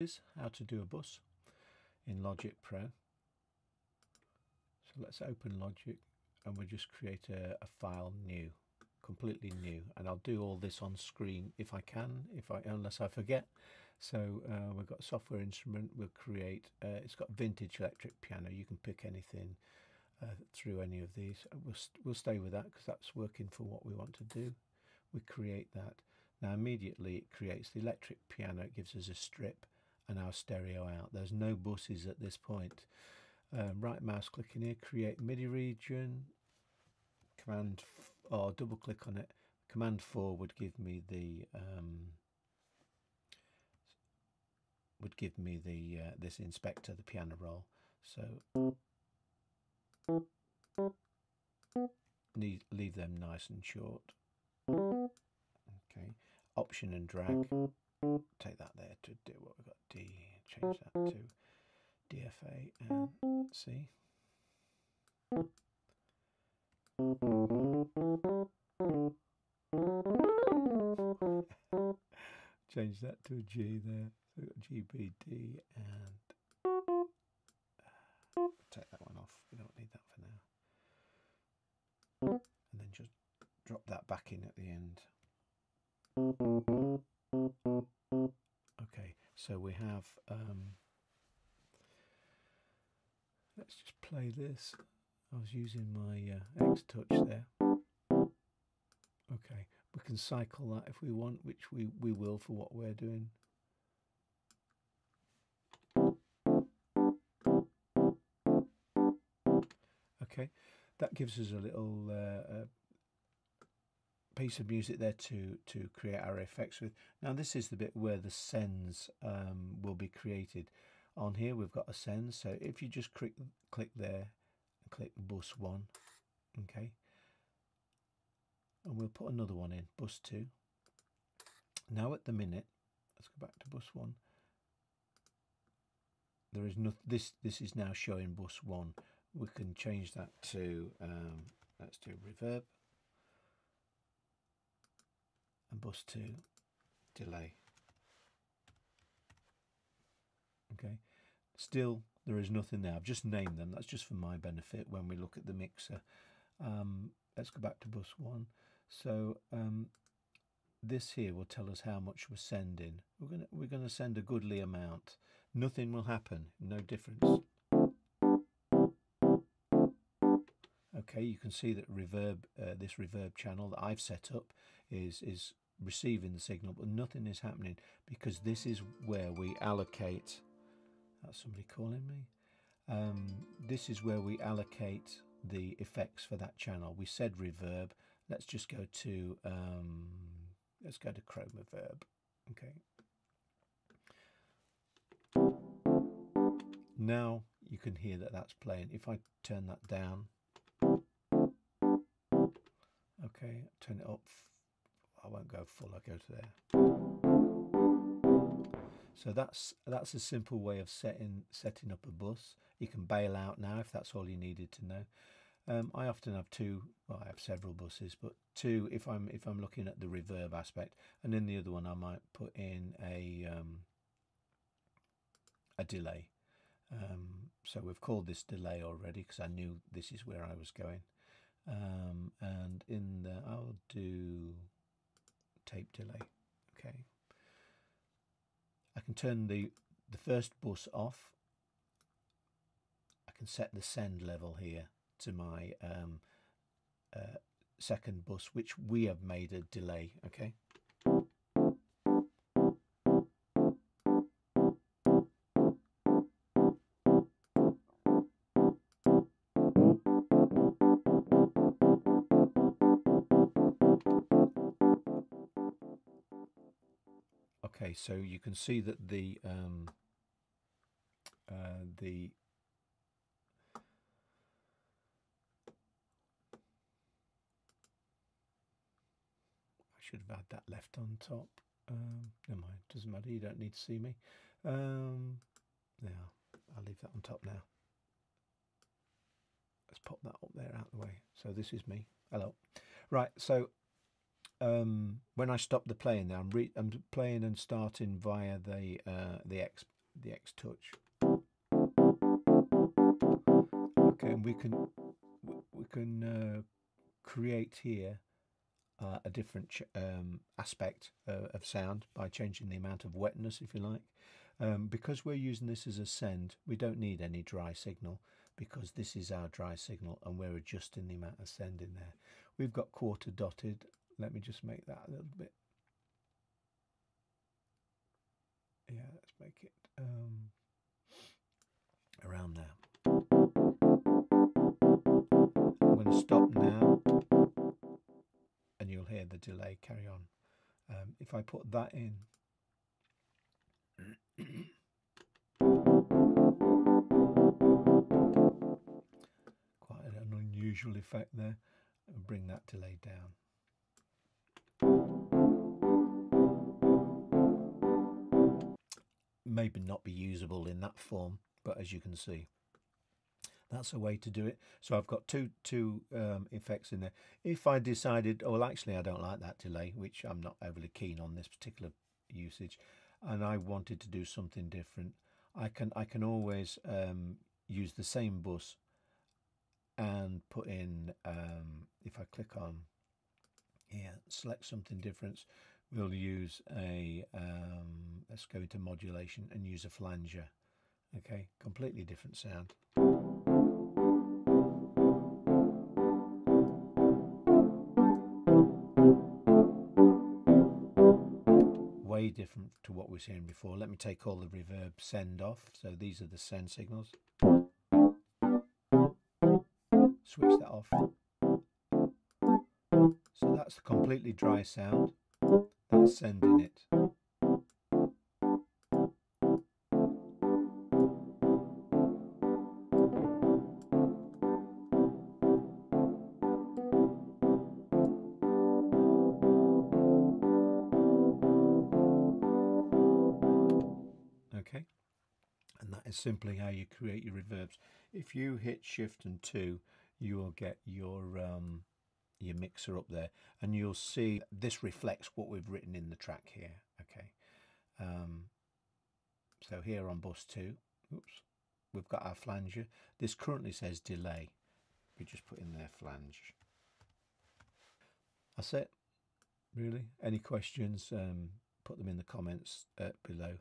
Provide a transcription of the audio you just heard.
is how to do a bus in Logic Pro. So let's open Logic and we'll just create a, a, file new, completely new. And I'll do all this on screen if I can, if I unless I forget. So uh, we've got software instrument, we'll create, uh, it's got vintage electric piano, you can pick anything uh, through any of these. We'll, we'll stay with that because that's working for what we want to do. We create that. Now immediately it creates the electric piano, it gives us a strip and our stereo out. There's no buses at this point. Um, right mouse click in here, create MIDI region, command or double click on it. Command 4 would give me the um, would give me the uh, this inspector, the piano roll. So need leave them nice and short. Okay, option and drag take that there to do what we've got D, change that to DFA and C. change that to a G there. So we've got GBD and uh, take that one off. We don't need that for now. And then just drop that back in at the end. Okay, so we have, um, let's just play this. I was using my uh, X Touch there. Okay, we can cycle that if we want, which we, we will for what we're doing. Okay, that gives us a little uh, piece of music there to to create our effects with. Now this is the bit where the sends um, will be created. On here we've got a send, so if you just click click there and click bus one, okay, and we'll put another one in bus two. Now at the minute, let's go back to bus one. There is no this this is now showing bus one. We can change that to um, let's do reverb and bus 2 delay. Okay, still there is nothing there. I've just named them. That's just for my benefit when we look at the mixer. Um, let's go back to bus 1. So um, this here will tell us how much we're sending. We're going we're gonna send a goodly amount. Nothing will happen, no difference. Okay, you can see that reverb, uh, this reverb channel that I've set up is, is receiving the signal, but nothing is happening because this is where we allocate, that's somebody calling me, um, this is where we allocate the effects for that channel. We said reverb, let's just go to, um, let's go to ChromaVerb, okay. Now you can hear that that's playing. If I turn that down, Okay, turn it up. I won't go full, I'll go to there. So that's that's a simple way of setting setting up a bus. You can bail out now if that's all you needed to know. Um, I often have two. Well, I have several buses, but two if I'm if I'm looking at the reverb aspect, and in the other one I might put in a um, a delay. Um, so we've called this delay already because I knew this is where I was going. Um, and in I'll do tape delay. Okay. I can turn the the first bus off. I can set the send level here to my um, uh, second bus, which we have made a delay. Okay. Okay, so you can see that the um, uh, the I should have had that left on top. Um, never mind, doesn't matter. You don't need to see me. Um, yeah, I'll leave that on top now. Let's pop that up there out of the way. So this is me. Hello. Right, so um, when I stop the playing now, I'm, I'm playing and starting via the uh, the X the X Touch. Okay, and we can we can uh, create here uh, a different um, aspect of sound by changing the amount of wetness, if you like. Um, because we're using this as a send, we don't need any dry signal because this is our dry signal and we're adjusting the amount of send in there. We've got quarter dotted. Let me just make that a little bit. Yeah, let's make it um, around there. I'm going to stop now and you'll hear the delay carry on. Um, if I put that in, quite an unusual effect there, and bring that delay down. Maybe not be usable in that form, but as you can see, that's a way to do it. So I've got two two um, effects in there. If I decided, oh, well, actually, I don't like that delay, which I'm not overly keen on this particular usage, and I wanted to do something different, I can I can always um, use the same bus and put in. Um, if I click on here, select something different. We'll use a um, let's go into modulation and use a flanger. Okay, completely different sound. way different to what we were seeing before. Let me take all the reverb send off. So these are the send signals. Switch that off. So that's the completely dry sound. Sending it. is simply how you create your reverbs. If you hit shift and 2 you will get your um, your mixer up there and you'll see this reflects what we've written in the track here okay? Um, so here on bus 2 oops we've got our flanger. This currently says delay. We just put in there flange. That's it really. Any questions um, put them in the comments uh, below